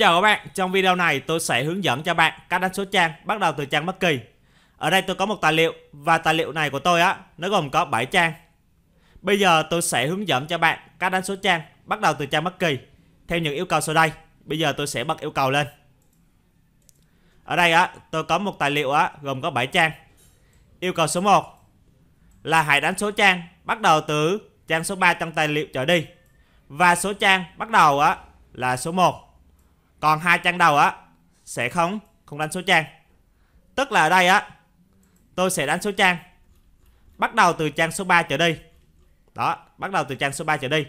Chào các bạn, trong video này tôi sẽ hướng dẫn cho bạn cách đánh số trang bắt đầu từ trang bất kỳ. Ở đây tôi có một tài liệu và tài liệu này của tôi á, nó gồm có 7 trang. Bây giờ tôi sẽ hướng dẫn cho bạn cách đánh số trang bắt đầu từ trang bất kỳ theo những yêu cầu sau đây. Bây giờ tôi sẽ bật yêu cầu lên. Ở đây á, tôi có một tài liệu á gồm có 7 trang. Yêu cầu số 1 là hãy đánh số trang bắt đầu từ trang số 3 trong tài liệu trở đi. Và số trang bắt đầu á là số 1 còn hai trang đầu á, sẽ không không đánh số trang. Tức là ở đây á, tôi sẽ đánh số trang. Bắt đầu từ trang số 3 trở đi. Đó, bắt đầu từ trang số 3 trở đi.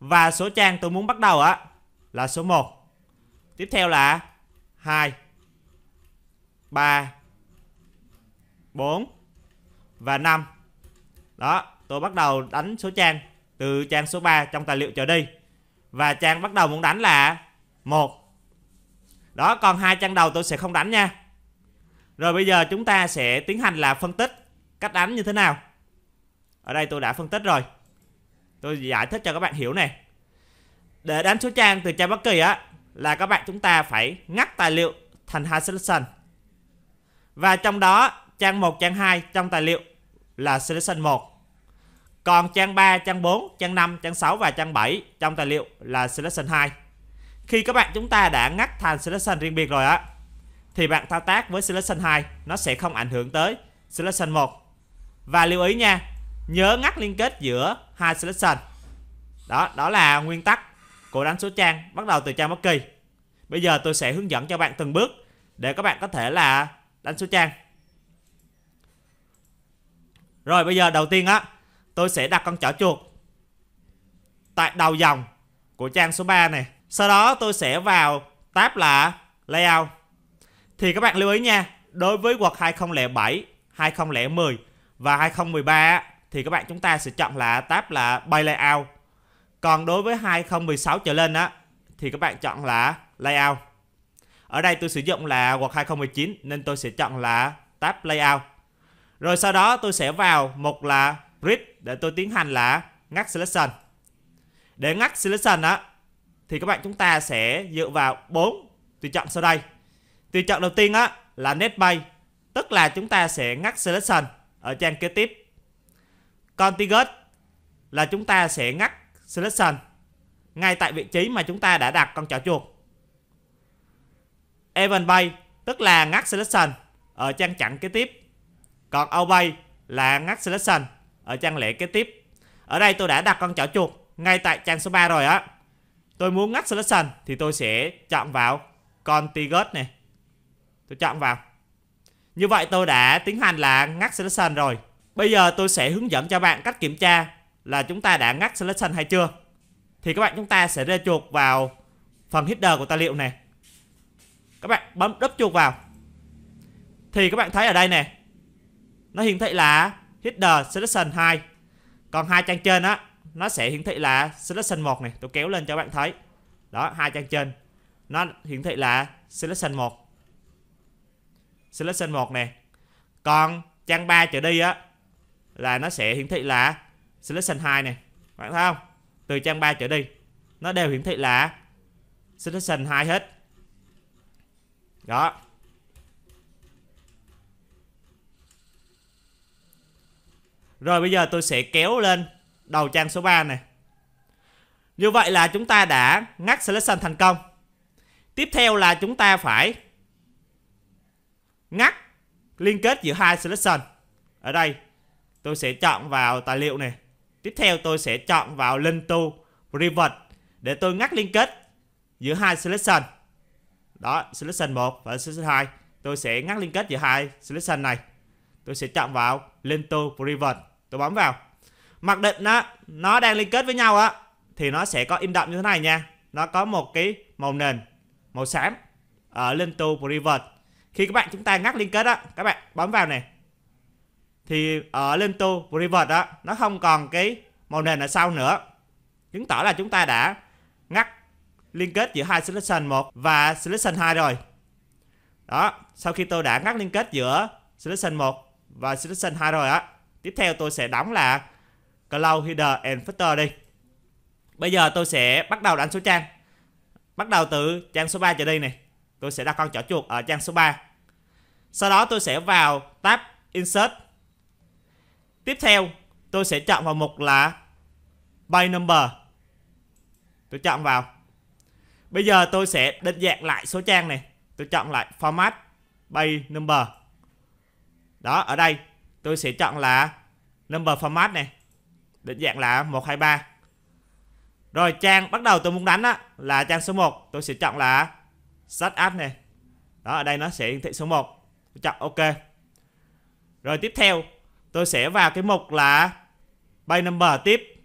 Và số trang tôi muốn bắt đầu á, là số 1 tiếp theo là 2 3 4 và 5 đó, tôi bắt đầu đánh số trang từ trang số 3 trong tài liệu trở đi. Và trang bắt đầu muốn đánh là 1 đó, còn hai trang đầu tôi sẽ không đánh nha. Rồi bây giờ chúng ta sẽ tiến hành là phân tích cách đánh như thế nào. Ở đây tôi đã phân tích rồi. Tôi giải thích cho các bạn hiểu này Để đánh số trang từ trang bất kỳ á là các bạn chúng ta phải ngắt tài liệu thành hai selection. Và trong đó trang 1, trang 2 trong tài liệu là selection 1. Còn trang 3, trang 4, trang 5, trang 6 và trang 7 trong tài liệu là selection 2. Khi các bạn chúng ta đã ngắt thành selection riêng biệt rồi á thì bạn thao tác với selection 2 nó sẽ không ảnh hưởng tới selection 1. Và lưu ý nha, nhớ ngắt liên kết giữa hai selection. Đó, đó là nguyên tắc của đánh số trang bắt đầu từ trang bất kỳ. Bây giờ tôi sẽ hướng dẫn cho bạn từng bước để các bạn có thể là đánh số trang. Rồi bây giờ đầu tiên á, tôi sẽ đặt con chỏ chuột tại đầu dòng của trang số 3 này. Sau đó tôi sẽ vào tab là Layout. Thì các bạn lưu ý nha, đối với Word 2007, 2010 và 2013 thì các bạn chúng ta sẽ chọn là tab là By Layout. Còn đối với 2016 trở lên á thì các bạn chọn là Layout. Ở đây tôi sử dụng là Word 2019 nên tôi sẽ chọn là tab Layout. Rồi sau đó tôi sẽ vào mục là Grid để tôi tiến hành là ngắt selection. Để ngắt selection á thì các bạn chúng ta sẽ dựa vào bốn tùy chọn sau đây. Tùy chọn đầu tiên á là NetBay, tức là chúng ta sẽ ngắt selection ở trang kế tiếp. Contiguous là chúng ta sẽ ngắt selection ngay tại vị trí mà chúng ta đã đặt con chó chuột. Event Bay tức là ngắt selection ở trang chặn kế tiếp. Còn Obey là ngắt selection ở trang lẻ kế tiếp. Ở đây tôi đã đặt con chó chuột ngay tại trang số 3 rồi á tôi muốn ngắt selection thì tôi sẽ chọn vào contiguous này. Tôi chọn vào. Như vậy tôi đã tiến hành là ngắt selection rồi. Bây giờ tôi sẽ hướng dẫn cho bạn cách kiểm tra là chúng ta đã ngắt selection hay chưa. Thì các bạn chúng ta sẽ rê chuột vào phần header của tài liệu này. Các bạn bấm đúp chuột vào. Thì các bạn thấy ở đây nè, nó hiển thị là header selection 2 còn hai trang trên á nó sẽ hiển thị là selection 1 này. Tôi kéo lên cho bạn thấy. Đó, hai trang trên. Nó hiển thị là selection 1 selection 1 này còn trang 3 trở đi á, là nó sẽ hiển thị là selection 2 này bạn thấy không? Từ trang 3 trở đi, nó đều hiển thị là selection 2 hết. Đó. Rồi bây giờ tôi sẽ kéo lên đầu trang số 3 này. Như vậy là chúng ta đã ngắt selection thành công. Tiếp theo là chúng ta phải ngắt liên kết giữa hai selection. Ở đây tôi sẽ chọn vào tài liệu này. Tiếp theo tôi sẽ chọn vào link to private để tôi ngắt liên kết giữa hai selection. Đó, selection 1 và selection 2. Tôi sẽ ngắt liên kết giữa hai selection này. Tôi sẽ chọn vào link to private. Tôi bấm vào mặc định á nó đang liên kết với nhau á, thì nó sẽ có in đậm như thế này nha. Nó có một cái màu nền, màu xám ở lên tu private khi các bạn chúng ta ngắt liên kết á, các bạn bấm vào này, thì ở lên tu private á nó không còn cái màu nền ở sau nữa. Chứng tỏ là chúng ta đã ngắt liên kết giữa hai selection 1 và selection 2 rồi. Đó, sau khi tôi đã ngắt liên kết giữa selection 1 và selection 2 rồi á, tiếp theo tôi sẽ đóng là Cloud Header and Footer đi. Bây giờ tôi sẽ bắt đầu đánh số trang. bắt đầu từ trang số 3 trở đi này. Tôi sẽ đặt con chỏ chuột ở trang số 3. Sau đó tôi sẽ vào tab Insert. Tiếp theo, tôi sẽ chọn vào mục là By Number. Tôi chọn vào. Bây giờ tôi sẽ định dạng lại số trang này. Tôi chọn lại Format By Number. Đó, ở đây tôi sẽ chọn là Number Format này. Định dạng là 123. Rồi trang bắt đầu tôi muốn đánh á, là trang số 1. Tôi sẽ chọn là set Up này. Đó, ở đây nó sẽ hiển thị số 1. Tôi chọn OK. Rồi tiếp theo tôi sẽ vào cái mục là Bay Number tiếp.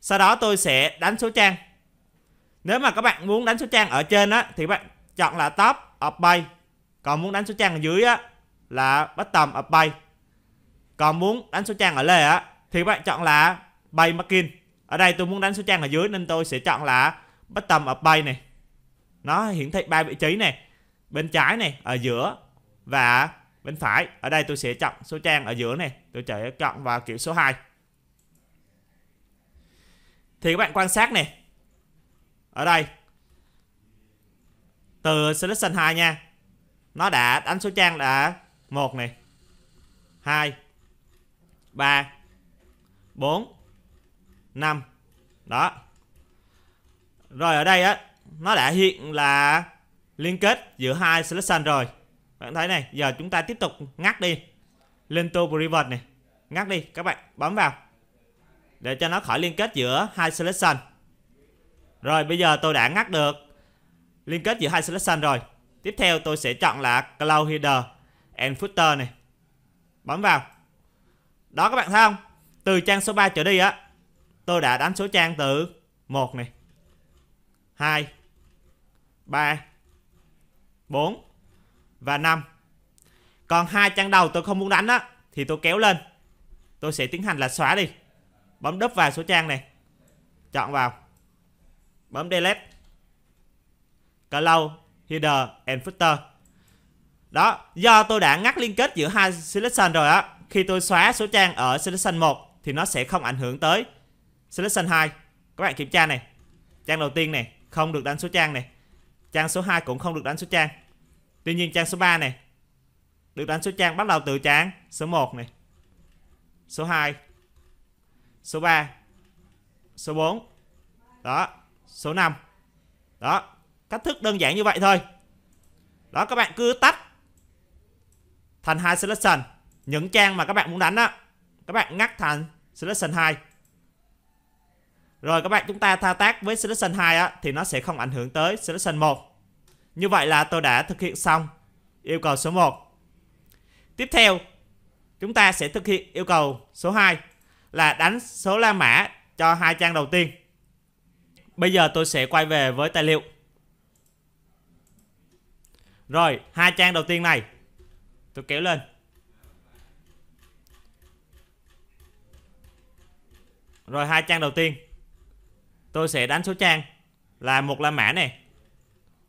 Sau đó tôi sẽ đánh số trang. Nếu mà các bạn muốn đánh số trang ở trên á thì các bạn chọn là top of bay. Còn muốn đánh số trang ở dưới á là bottom of bay. Còn muốn đánh số trang ở lề á thì các bạn chọn là bay markin Ở đây tôi muốn đánh số trang ở dưới nên tôi sẽ chọn là bất tầm ở bay này. Nó hiển thị ba vị trí này. Bên trái này, ở giữa và bên phải. Ở đây tôi sẽ chọn số trang ở giữa này. Tôi sẽ chọn vào kiểu số 2. Thì các bạn quan sát này. Ở đây. Từ selection 2 nha. Nó đã đánh số trang là một này. 2 3 4 5 Đó. Rồi ở đây á, Nó đã hiện là liên kết giữa hai selection rồi. Bạn thấy này, Giờ chúng ta tiếp tục ngắt đi. Lên to private này. Ngắt đi, các bạn, bấm vào. Để cho nó khỏi liên kết giữa hai selection. Rồi, bây giờ tôi đã ngắt được Liên kết giữa hai selection rồi. Tiếp theo tôi sẽ chọn là Cloud Header and Footer này. Bấm vào. Đó, các bạn thấy không? Từ trang số 3 trở đi á tôi đã đánh số trang từ 1 này 2 3 4 và 5 còn hai trang đầu tôi không muốn đánh á thì tôi kéo lên. Tôi sẽ tiến hành là xóa đi. Bấm đúp vào số trang này. Chọn vào. Bấm delete. Cloud, Header and Footer. Đó do tôi đã ngắt liên kết giữa hai selection rồi á khi tôi xóa số trang ở selection 1 thì nó sẽ không ảnh hưởng tới. Selection 2 Các bạn kiểm tra này. Trang đầu tiên này, không được đánh số trang này. Trang số 2 cũng không được đánh số trang. Tuy nhiên trang số 3 này, Được đánh số trang bắt đầu từ trang số 1 này. Số 2 Số 3 Số 4 Đó, Số 5 Đó, Cách thức đơn giản như vậy thôi. Đó, các bạn cứ tách Thành hai selection. Những trang mà các bạn muốn đánh á các bạn ngắt thành selection 2 rồi các bạn chúng ta thao tác với selection 2 á, thì nó sẽ không ảnh hưởng tới selection 1. Như vậy là tôi đã thực hiện xong yêu cầu số 1. Tiếp theo, chúng ta sẽ thực hiện yêu cầu số 2 là đánh số la mã cho hai trang đầu tiên. Bây giờ tôi sẽ quay về với tài liệu. Rồi, hai trang đầu tiên này tôi kéo lên. Rồi hai trang đầu tiên. Tôi sẽ đánh số trang là một la mã này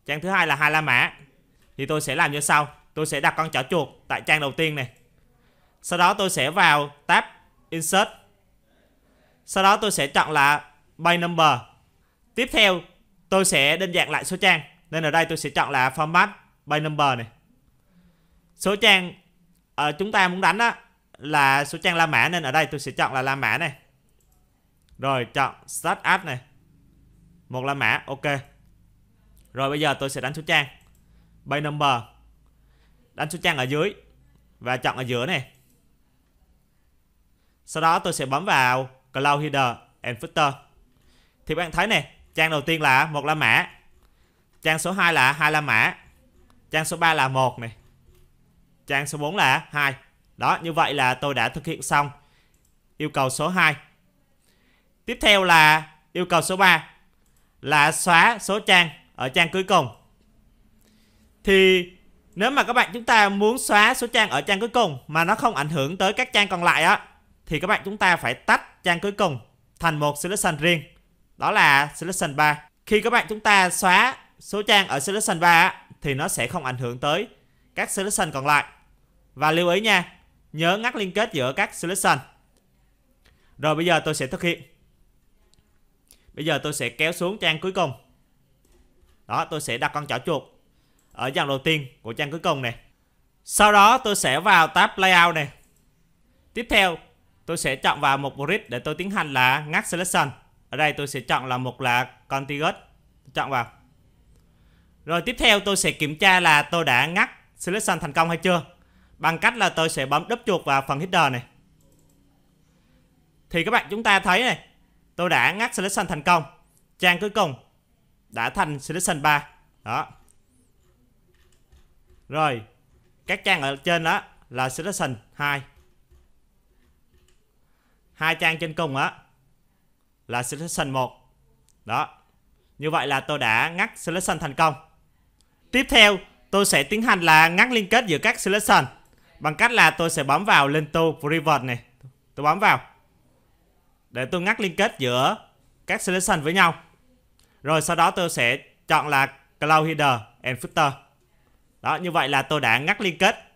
trang thứ hai là hai la mã. Thì tôi sẽ làm như sau. Tôi sẽ đặt con chỏ chuột tại trang đầu tiên này sau đó tôi sẽ vào tab insert. Sau đó tôi sẽ chọn là by number. Tiếp theo tôi sẽ đơn giản lại số trang. Nên ở đây tôi sẽ chọn là format by number này số trang uh, chúng ta muốn đánh á, là số trang la mã. Nên ở đây tôi sẽ chọn là la mã này rồi, chọn start app này. Một la mã, ok. Rồi, bây giờ tôi sẽ đánh số trang. Bay number. Đánh số trang ở dưới và chọn ở giữa này. Sau đó tôi sẽ bấm vào cloud header and footer. Thì bạn thấy này, trang đầu tiên là một la mã. Trang số 2 là hai la mã. Trang số 3 là một này. Trang số 4 là hai. Đó, như vậy là tôi đã thực hiện xong yêu cầu số 2 tiếp theo là yêu cầu số 3 là xóa số trang ở trang cuối cùng. Thì nếu mà các bạn chúng ta muốn xóa số trang ở trang cuối cùng mà nó không ảnh hưởng tới các trang còn lại á thì các bạn chúng ta phải tách trang cuối cùng thành một selection riêng. Đó là selection 3. Khi các bạn chúng ta xóa số trang ở selection 3 á, thì nó sẽ không ảnh hưởng tới các selection còn lại. Và lưu ý nha, nhớ ngắt liên kết giữa các selection. Rồi bây giờ tôi sẽ thực hiện. Bây giờ tôi sẽ kéo xuống trang cuối cùng. đó, tôi sẽ đặt con chảo chuột ở dòng đầu tiên của trang cuối cùng này. Sau đó tôi sẽ vào tab layout này. Tiếp theo, tôi sẽ chọn vào một grid để tôi tiến hành là ngắt selection. Ở đây tôi sẽ chọn là một là contiguous chọn vào. Rồi tiếp theo tôi sẽ kiểm tra là tôi đã ngắt selection thành công hay chưa. Bằng cách là tôi sẽ bấm đúp chuột vào phần header này. Thì các bạn chúng ta thấy này tôi đã ngắt selection thành công. Trang cuối cùng đã thành selection 3 đó. Rồi, các trang ở trên đó là selection 2 hai trang trên cùng á là selection 1 đó. Như vậy là tôi đã ngắt selection thành công. Tiếp theo, tôi sẽ tiến hành là ngắt liên kết giữa các selection bằng cách là tôi sẽ bấm vào lên to private này. Tôi bấm vào để tôi ngắt liên kết giữa các selection với nhau. Rồi sau đó tôi sẽ chọn là cloud header and footer. Đó, như vậy là tôi đã ngắt liên kết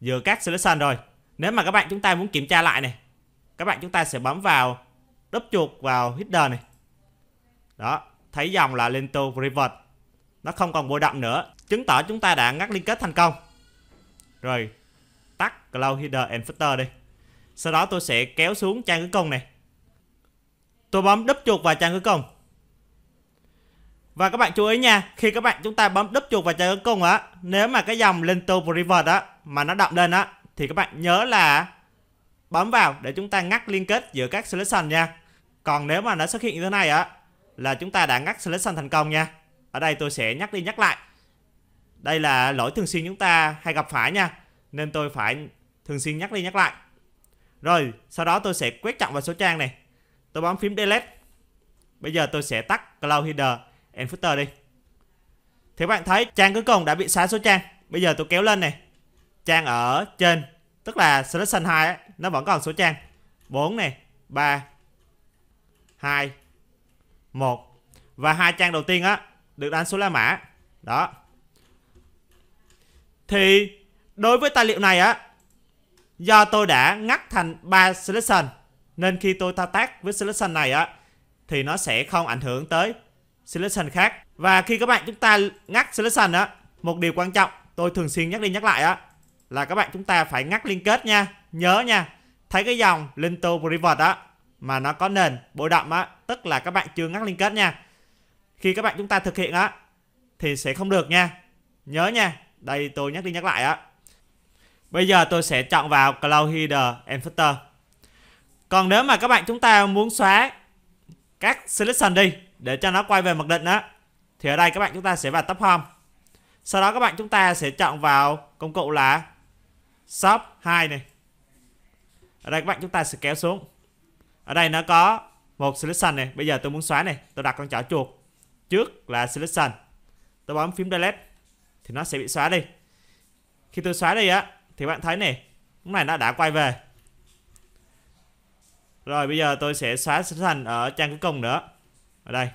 giữa các selection rồi. Nếu mà các bạn chúng ta muốn kiểm tra lại này, các bạn chúng ta sẽ bấm vào đúp chuột vào header này. Đó, thấy dòng là lento revert nó không còn bôi đậm nữa. Chứng tỏ chúng ta đã ngắt liên kết thành công. Rồi, tắt cloud header and footer đi. Sau đó tôi sẽ kéo xuống trang cuối cùng này tôi bấm đúp chuột vào trang cuối cùng và các bạn chú ý nha, khi các bạn chúng ta bấm đúp chuột vào trang cuối cùng á, nếu mà cái dòng lento river á mà nó đậm lên á, thì các bạn nhớ là bấm vào để chúng ta ngắt liên kết giữa các selection nha. Còn nếu mà nó xuất hiện như thế này á, là chúng ta đã ngắt selection thành công nha. Ở đây tôi sẽ nhắc đi nhắc lại. Đây là lỗi thường xuyên chúng ta hay gặp phải nha, nên tôi phải thường xuyên nhắc đi nhắc lại. Rồi, sau đó tôi sẽ quét chọn vào số trang này tôi bấm phím delete. Bây giờ tôi sẽ tắt cloud header and footer đi. Thì bạn thấy trang cuối cùng đã bị xóa số trang. Bây giờ tôi kéo lên này. Trang ở trên tức là selection 2 ấy, nó vẫn còn số trang. 4 này 3 2 1 và hai trang đầu tiên á được đánh số la mã. Đó. Thì đối với tài liệu này á do tôi đã ngắt thành 3 selection nên khi tôi thao tác với selection này á, thì nó sẽ không ảnh hưởng tới selection khác. Và khi các bạn chúng ta ngắt selection á, một điều quan trọng tôi thường xuyên nhắc đi nhắc lại á, là các bạn chúng ta phải ngắt liên kết nha. Nhớ nha, thấy cái dòng Linto private á, mà nó có nền bội đậm á, tức là các bạn chưa ngắt liên kết nha. Khi các bạn chúng ta thực hiện á, thì sẽ không được nha. Nhớ nha, đây tôi nhắc đi nhắc lại á. Bây giờ tôi sẽ chọn vào Cloud Header and Footer còn nếu mà các bạn chúng ta muốn xóa các selection đi, để cho nó quay về mặc định á, thì ở đây các bạn chúng ta sẽ vào tab home. Sau đó các bạn chúng ta sẽ chọn vào công cụ là shop 2 này. Ở đây các bạn chúng ta sẽ kéo xuống. Ở đây nó có một selection này. Bây giờ tôi muốn xóa này. Tôi đặt con chảo chuột trước là selection. Tôi bấm phím delete thì nó sẽ bị xóa đi. Khi tôi xóa đi á, thì bạn thấy này lúc này nó đã quay về rồi, bây giờ tôi sẽ xóa selection ở trang cuối cùng nữa. Ở đây.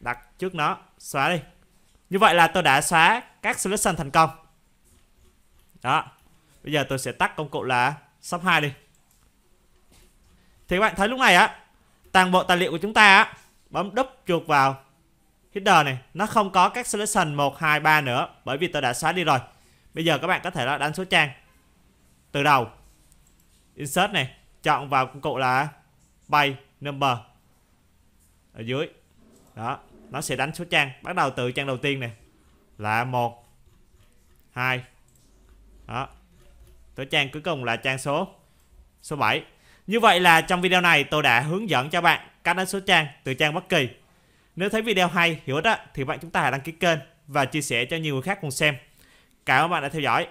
Đặt trước nó. Xóa đi. Như vậy là tôi đã xóa các selection thành công. Đó. Bây giờ tôi sẽ tắt công cụ là shop 2 đi. Thì các bạn thấy lúc này á, toàn bộ tài liệu của chúng ta á, bấm đúp chuột vào. Header này, nó không có các selection 1 2 3 nữa, bởi vì tôi đã xóa đi rồi. Bây giờ các bạn có thể là đánh số trang. Từ đầu. Insert này chọn vào công cụ là bay, number. Ở dưới. Đó, nó sẽ đánh số trang. Bắt đầu từ trang đầu tiên này. Là một, hai. Đó. Tới trang cuối cùng là trang số số 7 như vậy là trong video này tôi đã hướng dẫn cho bạn cách đánh số trang từ trang bất kỳ. Nếu thấy video hay, hữu ích thì bạn chúng ta hãy đăng ký kênh và chia sẻ cho nhiều người khác cùng xem. Cảm ơn bạn đã theo dõi.